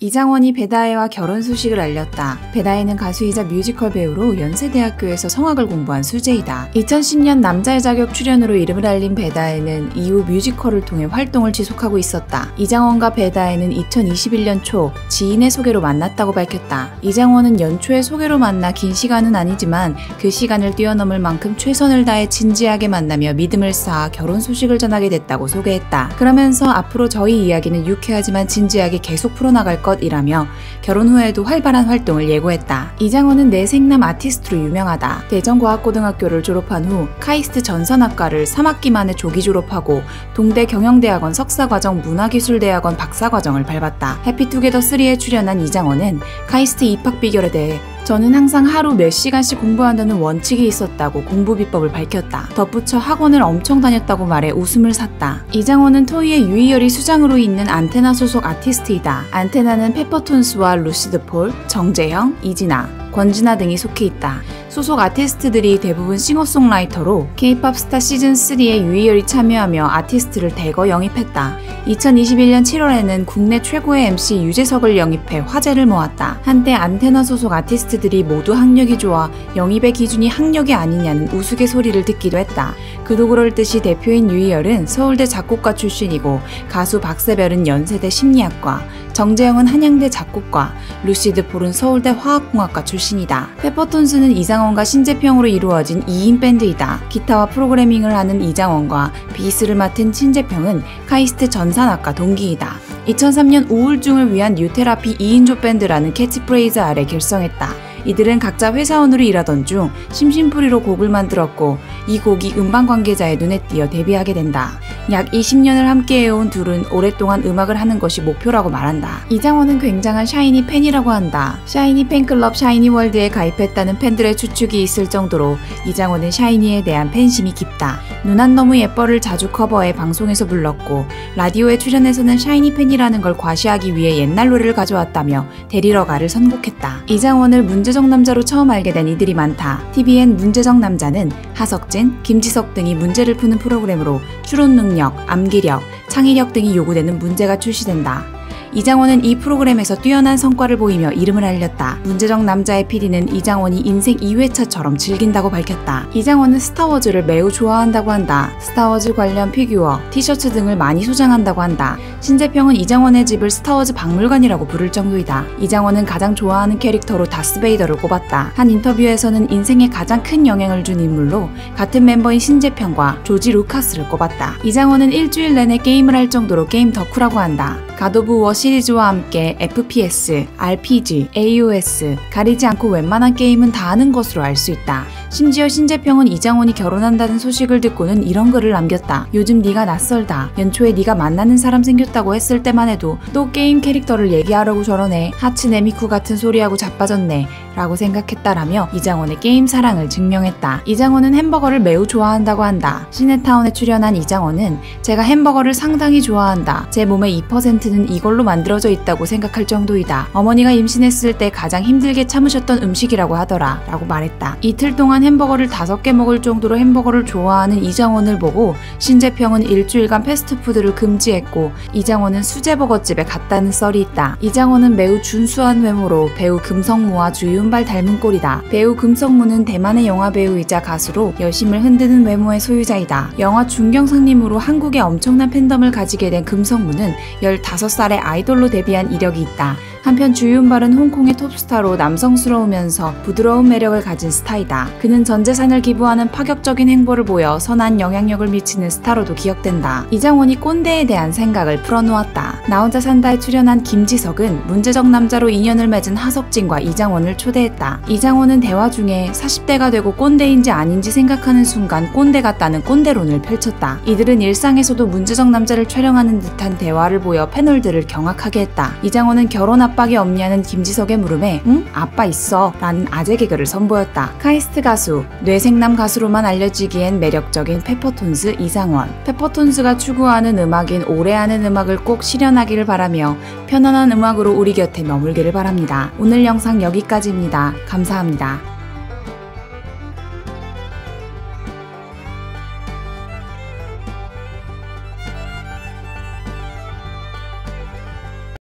이장원이 배다해와 결혼 소식을 알렸다. 배다해는 가수이자 뮤지컬 배우로 연세대학교에서 성악을 공부한 수재이다. 2010년 남자의 자격 출연으로 이름을 알린 배다해는 이후 뮤지컬을 통해 활동을 지속하고 있었다. 이장원과 배다해는 2021년 초 지인의 소개로 만났다고 밝혔다. 이장원은 연초에 소개로 만나 긴 시간은 아니지만 그 시간을 뛰어넘을 만큼 최선을 다해 진지하게 만나며 믿음을 쌓아 결혼 소식을 전하게 됐다고 소개했다. 그러면서 앞으로 저희 이야기는 유쾌하지만 진지하게 계속 풀어나갈 것 이라며 결혼 후에도 활발한 활동을 예고했다. 이장원은 뇌섹남 아티스트로 유명하다. 대전과학고등학교를 졸업한 후 카이스트 전산학과를 3학기 만에 조기 졸업하고 동대 경영대학원 석사과정 문화기술대학원 박사과정을 밟았다. 해피투게더3에 출연한 이장원은 카이스트 입학 비결에 대해 저는 항상 하루 몇 시간씩 공부한다는 원칙이 있었다고 공부 비법을 밝혔다. 덧붙여 학원을 엄청 다녔다고 말해 웃음을 샀다. 이장원은 토이의 유희열이 수장으로 있는 안테나 소속 아티스트이다. 안테나는 페퍼톤스와 루시드 폴, 정재형, 이진아, 권진아 등이 속해 있다. 소속 아티스트들이 대부분 싱어송라이터로 K-팝 스타 시즌3에 유희열이 참여하며 아티스트를 대거 영입했다. 2021년 7월에는 국내 최고의 MC 유재석을 영입해 화제를 모았다. 한때 안테나 소속 아티스트들이 모두 학력이 좋아 영입의 기준이 학력이 아니냐는 우스갯소리를 듣기도 했다. 그도 그럴 듯이 대표인 유희열은 서울대 작곡가 출신이고 가수 박세별은 연세대 심리학과, 정재영은 한양대 작곡과, 루시드 폴은 서울대 화학공학과 출신이다. 페퍼톤스는 이장원과 신재평으로 이루어진 2인 밴드이다. 기타와 프로그래밍을 하는 이장원과 베이스를 맡은 신재평은 카이스트 전산학과 동기이다. 2003년 우울증을 위한 new therapy 2인조 밴드라는 캐치프레이즈 아래 결성했다. 이들은 각자 회사원으로 일하던 중 심심풀이로 곡을 만들었고 이 곡이 음반 관계자의 눈에 띄어 데뷔하게 된다. 약 20년을 함께해온 둘은 오랫동안 음악을 하는 것이 목표라고 말한다. 이장원은 굉장한 샤이니 팬이라고 한다. 샤이니 팬클럽 샤이니 월드에 가입했다는 팬들의 추측이 있을 정도로 이장원은 샤이니에 대한 팬심이 깊다. 누난 너무 예뻐를 자주 커버해 방송에서 불렀고 라디오에 출연해서는 샤이니 팬이라는 걸 과시하기 위해 옛날 노래를 가져왔다며 데리러 가를 선곡했다. 이장원을 문제적 남자로 처음 알게 된 이들이 많다. tvN 문제적 남자는 하석진, 김지석 등이 문제를 푸는 프로그램으로 추론 능력, 암기력, 창의력 등이 요구되는 문제가 출제된다. 이장원은 이 프로그램에서 뛰어난 성과를 보이며 이름을 알렸다. 문제적 남자의 PD는 이장원이 인생 2회차처럼 즐긴다고 밝혔다. 이장원은 스타워즈를 매우 좋아한다고 한다. 스타워즈 관련 피규어, 티셔츠 등을 많이 소장한다고 한다. 신재평은 이장원의 집을 스타워즈 박물관이라고 부를 정도이다. 이장원은 가장 좋아하는 캐릭터로 다스베이더를 꼽았다. 한 인터뷰에서는 인생에 가장 큰 영향을 준 인물로 같은 멤버인 신재평과 조지 루카스를 꼽았다. 이장원은 일주일 내내 게임을 할 정도로 게임 덕후라고 한다. God of War 시리즈와 함께 FPS, RPG, AOS 가리지 않고 웬만한 게임은 다 하는 것으로 알 수 있다. 심지어 신재평은 이장원이 결혼한다는 소식을 듣고는 이런 글을 남겼다. 요즘 네가 낯설다. 연초에 네가 만나는 사람 생겼다고 했을 때만 해도 또 게임 캐릭터를 얘기하려고 저러네. 하츠네 미쿠 같은 소리하고 자빠졌네. 라고 생각했다라며 이장원의 게임 사랑을 증명했다. 이장원은 햄버거를 매우 좋아한다고 한다. 시네타운에 출연한 이장원은 제가 햄버거를 상당히 좋아한다. 제 몸의 2%는 이걸로 만들어져 있다고 생각할 정도이다. 어머니가 임신했을 때 가장 힘들게 참으셨던 음식이라고 하더라. 라고 말했다. 이틀 동안 햄버거를 5개 먹을 정도로 햄버거를 좋아하는 이장원을 보고 신재평은 일주일간 패스트푸드를 금지했고 이장원은 수제버거집에 갔다는 썰이 있다. 이장원은 매우 준수한 외모로 배우 금성무와 주윤 오른발 닮은 꼴이다. 배우 금성무는 대만의 영화 배우이자 가수로 여심을 흔드는 외모의 소유자이다. 영화 중경상님으로 한국에 엄청난 팬덤을 가지게 된 금성무는 15살에 아이돌로 데뷔한 이력이 있다. 한편 주윤발은 홍콩의 톱스타로 남성스러우면서 부드러운 매력을 가진 스타이다. 그는 전 재산을 기부하는 파격적인 행보를 보여 선한 영향력을 미치는 스타로도 기억된다. 이장원이 꼰대에 대한 생각을 풀어놓았다. 나 혼자 산다에 출연한 김지석은 문제적 남자로 인연을 맺은 하석진과 이장원을 초대했다. 이장원은 대화 중에 40대가 되고 꼰대인지 아닌지 생각하는 순간 꼰대 같다는 꼰대론을 펼쳤다. 이들은 일상에서도 문제적 남자를 촬영하는 듯한 대화를 보여 패널들을 경악하게 했다. 이장원은 결혼 압박이 없냐는 김지석의 물음에 응? 아빠 있어 라는 아재 개그를 선보였다. 카이스트 가수, 뇌섹남 가수로만 알려지기엔 매력적인 페퍼톤스 이상원. 페퍼톤스가 추구하는 음악인 오래 하는 음악을 꼭 실현하기를 바라며 편안한 음악으로 우리 곁에 머물기를 바랍니다. 오늘 영상 여기까지입니다. 감사합니다.